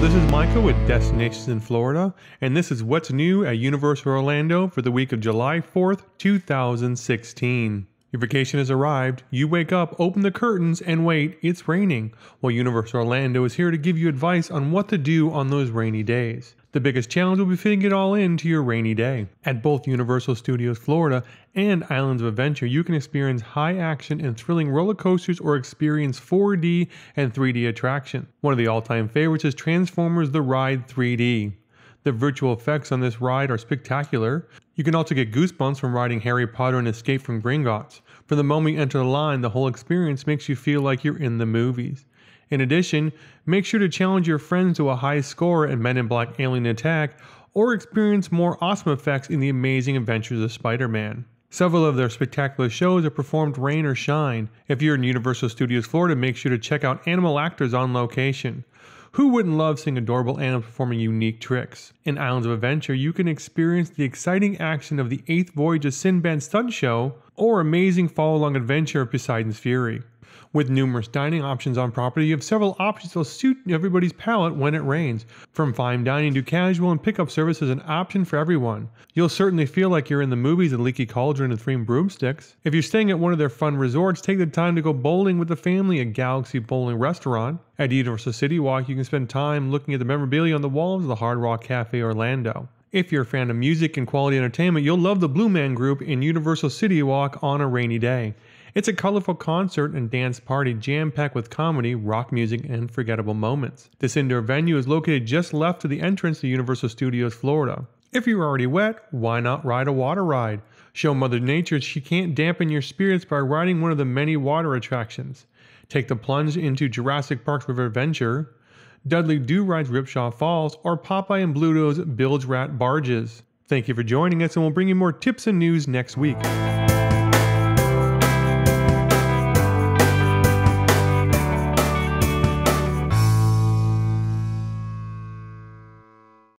this is Michael with Destinations in Florida, and this is what's new at Universal Orlando for the week of July 4th, 2016. Your vacation has arrived, you wake up, open the curtains, and wait, it's raining. Well, Universal Orlando is here to give you advice on what to do on those rainy days. The biggest challenge will be fitting it all into your rainy day. At both Universal Studios Florida and Islands of Adventure, you can experience high action and thrilling roller coasters or experience 4D and 3D attraction. One of the all time favorites is Transformers The Ride 3D. The virtual effects on this ride are spectacular. You can also get goosebumps from riding Harry Potter and Escape from Gringotts. From the moment you enter the line, the whole experience makes you feel like you're in the movies. In addition, make sure to challenge your friends to a high score in Men in Black Alien Attack or experience more awesome effects in The Amazing Adventures of Spider Man. Several of their spectacular shows are performed rain or shine. If you're in Universal Studios Florida, make sure to check out animal actors on location. Who wouldn't love seeing adorable animals performing unique tricks? In Islands of Adventure, you can experience the exciting action of the eighth voyage of Sinbad stunt show or amazing follow-along adventure of Poseidon's Fury. With numerous dining options on property, you have several options that will suit everybody's palate when it rains. From fine dining to casual and pickup service is an option for everyone. You'll certainly feel like you're in the movies at Leaky Cauldron and Three Broomsticks. If you're staying at one of their fun resorts, take the time to go bowling with the family at Galaxy Bowling Restaurant. At Universal City Walk, you can spend time looking at the memorabilia on the walls of the Hard Rock Cafe Orlando. If you're a fan of music and quality entertainment, you'll love the Blue Man Group in Universal City Walk on a rainy day. It's a colorful concert and dance party jam packed with comedy, rock music, and forgettable moments. This indoor venue is located just left of the entrance to Universal Studios Florida. If you're already wet, why not ride a water ride? Show Mother Nature she can't dampen your spirits by riding one of the many water attractions. Take the plunge into Jurassic Park's River Adventure, Dudley Do-Right's Ripsaw Falls, or Popeye and Bluto's Bilge Rat Barges. Thank you for joining us, and we'll bring you more tips and news next week.